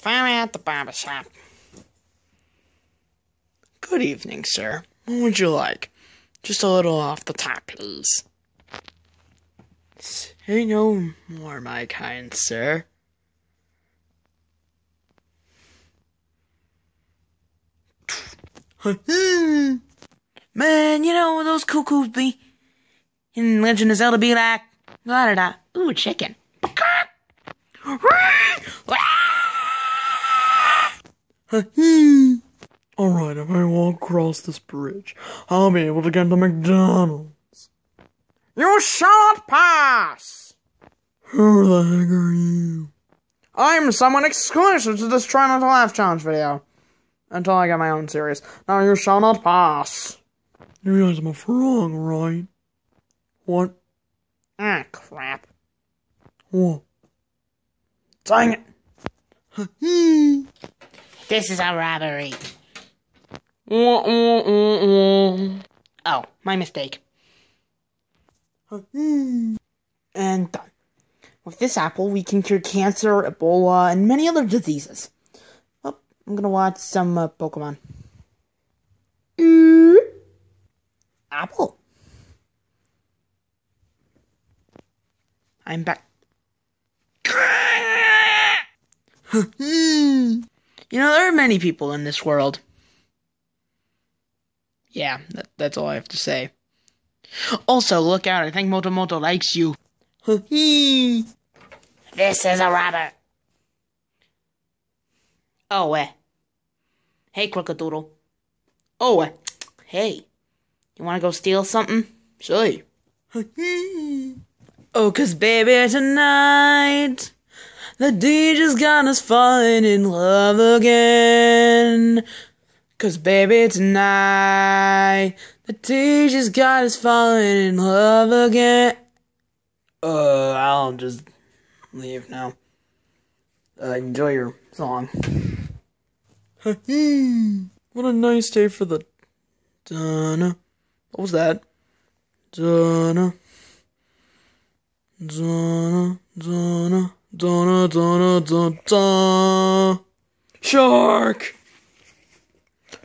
Finally at the barber shop. Good evening, sir. What would you like? Just a little off the top, please. Say no more, my kind sir. Man, you know those cuckoos be in Legend of Zelda be like, la da da, ooh, chicken. Alright, if I walk across this bridge, I'll be able to get to McDonald's. You shall not pass! Who the heck are you? I'm someone exclusive to this Try Not to Laugh challenge video. Until I get my own series. Now you shall not pass. You guys are wrong, right? What? Ah, crap. What? Dang it. This is a robbery. Oh, my mistake. And done. With this apple, we can cure cancer, Ebola, and many other diseases. Oh, I'm gonna watch some uh, Pokemon. Apple. I'm back. you know, there are many people in this world. Yeah, that, that's all I have to say. Also, look out, I think Moto Moto likes you. this is a rabbit. Oh, eh. Hey, Crookadoodle. Oh, eh. Hey. You wanna go steal something? Say. oh, cause baby, tonight. The DJ's got us falling in love again. Cause baby tonight, the DJ's got us falling in love again. Uh, I'll just leave now. Uh, enjoy your song. what a nice day for the Donna. What was that? Donna, Donna, Shark!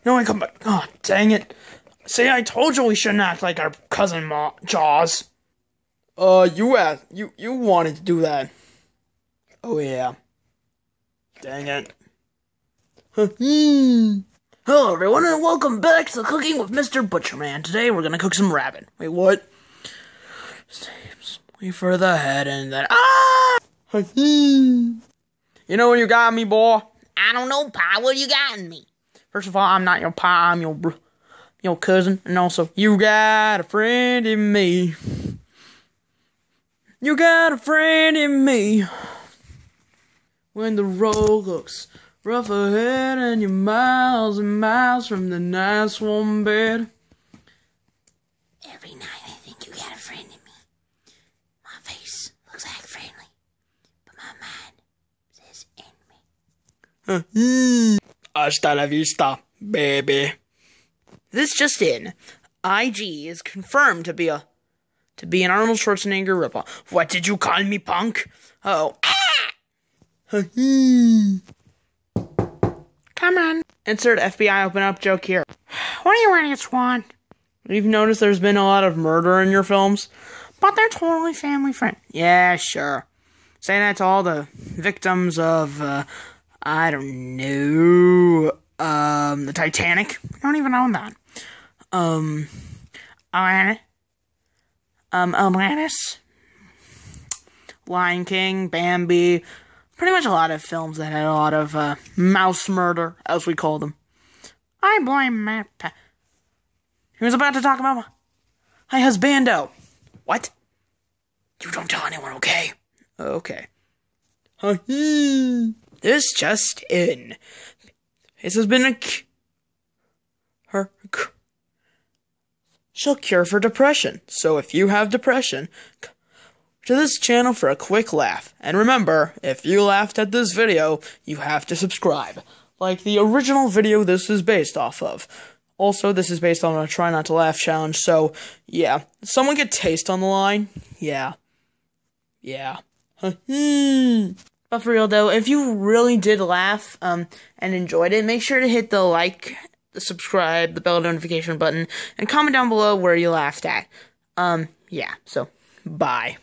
No, I come back. Oh, dang it. See, I told you we shouldn't act like our cousin Ma- Jaws. Uh, you asked, you, you wanted to do that. Oh, yeah. Dang it. Hello, everyone, and welcome back to Cooking with Mr. Butcherman. Today, we're gonna cook some rabbit. Wait, what? Wait for the head and then. Ah! you know what you got me, boy? I don't know, Pa. What you got in me? First of all, I'm not your pa, I'm your br- your cousin, and also, you got a friend in me. You got a friend in me. When the road looks rough ahead and you're miles and miles from the nice warm bed. Every night I think you got a friend in me. My face looks like friendly, but my mind says enemy. Hasta la vista, baby. This just in. IG is confirmed to be a to be an Arnold Schwarzenegger ripoff. What did you call me, punk? Oh. Come on. Insert FBI open up joke here. What do you idiots want? You've noticed there's been a lot of murder in your films, but they're totally family friendly. Yeah, sure. Say that to all the victims of, uh, I don't know, um, the Titanic. I don't even own that. Um, Atlantis. Um, Atlantis. Lion King, Bambi, pretty much a lot of films that had a lot of uh, mouse murder, as we call them. I blame Matt. Pa- he was about to talk about my, my husbando. What? You don't tell anyone, okay? Okay. This just in. This has been a c- her c- she'll cure for depression. So if you have depression, c- to this channel for a quick laugh. And remember, if you laughed at this video, you have to subscribe. Like the original video this is based off of. Also, this is based on a try not to laugh challenge, so yeah. Someone get taste on the line? Yeah. Yeah. Hmm. But for real though, if you really did laugh um and enjoyed it, make sure to hit the like, the subscribe, the bell notification button, and comment down below where you laughed at. Um, yeah. So, bye.